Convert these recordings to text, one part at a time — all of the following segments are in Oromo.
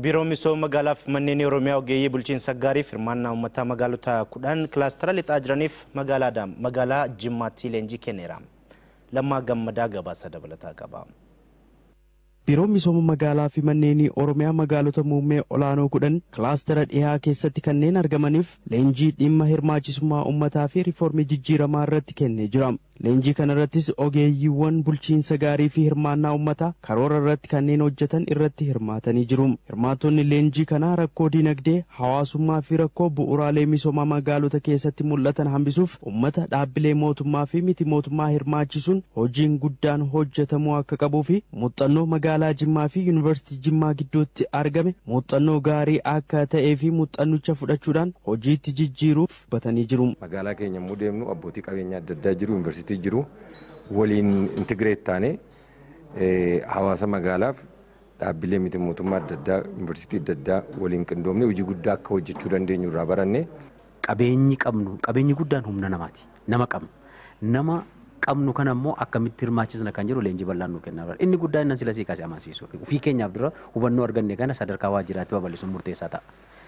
Biiroon misooma magaalaa fi manneen Oromiyaa ogeeyyii bulchiinsa gaarii hirmaannaa uummataa magaalota kudhan kilaastara lixaa jiraniif magaalaa Jimmaatti leenjii kenneera. Lammaa Gammadaa gabaasa dabalataa qaba. Biiroon misooma magaalaa fi manneen Oromiyaa magaalota muummee olaanoo kudhan kilaastara dhihaa keessatti kanneen argamaniif leenjii dhimma hirmaachisummaa uummataa fi riiformii jijjiiramaa irratti kennee jira. Leenjii kana irrattis ogeeyyiiwwan bulchiinsa gaarii fi hirmaannaa uummataa karoora irratti kanneen hojjetan irratti hirmaatanii jiru. Hirmaattonni leenjii kanaa rakkoo dinagdee, hawaasummaa fi rakkoo bu'uuraalee misoomaa magaalota keessatti mul'atan hambisuuf uummata dhaabbilee mootummaa fi miti mootummaa hirmaachisuun hojiin guddaan hojjetamuu akka qabuu fi muuxannoo magaalaa Jimmaa fi Yuunivarsiitii Jimmaa gidduutti argame muuxannoo gaarii akka ta'ee fi muuxannicha fudhachuudhaan hojiitti jijjiiruuf batanii jiru. Magaalaa keenya yommuu deemnu abbootii qabeenyaa adda addaa jiru, yuunivarsiitii jiru waliin intigireet taane hawaasa magaalaaf dhaabbilee miti mootummaa adda addaa yuunivarsiitii adda addaa waliin qindoomne hojii guddaa akka hojjechuu dandeenyu irraa baranne. Qabeenyi qabnu qabeenyi guddaan humna namaati nama qabnu nama qabnu kana immoo akkamitti hirmaachisna kan jedhu leenjii bal'aan nu kenna inni guddaan innan sila sii kaasee amansiisu ofii keenyaaf dura hubannoo arganne kana sadarkaa waajjiraatti babal'isuun murteessaa ta'a.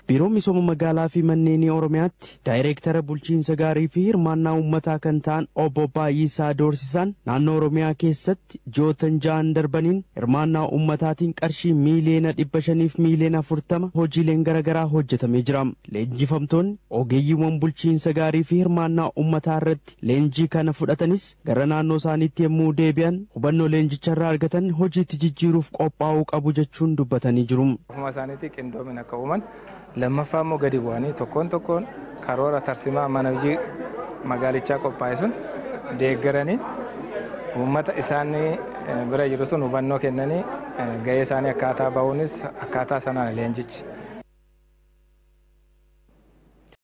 Biiroon misooma magaalaa fi manneen Oromiyaatti daayireektara bulchiinsa gaarii fi hirmaannaa uummataa kan ta'an obbo Baay'isaa Doorsisaan naannoo Oromiyaa keessatti ji'ootan ja'an darbaniin hirmaannaa uummataatiin qarshii miiliyoona dhibba shaniif miiliyoona afurtama hojiileen garaagaraa hojjetamee jira. Leenjifamtoonni ogeeyyiiwwan bulchiinsa gaarii fi hirmaannaa uummataa irratti leenjii kana fudhatanis gara naannoo isaaniitti yommuu deebi'an hubannoo leenjicharraa argatan hojiitti jijjiiruuf qophaa'uu qabu jechuun dubbatanii jiru. Lammaffaa immoo gadi bu'anii tokkoon tokkoon karoora tarsimaa mana hojii magaalichaa qophaa'e sun deeggaranii uummata isaanii bira jiru sun hubannoo kennanii gahee isaanii akkaataa ba'uunis akkaataa sanaan leenjichi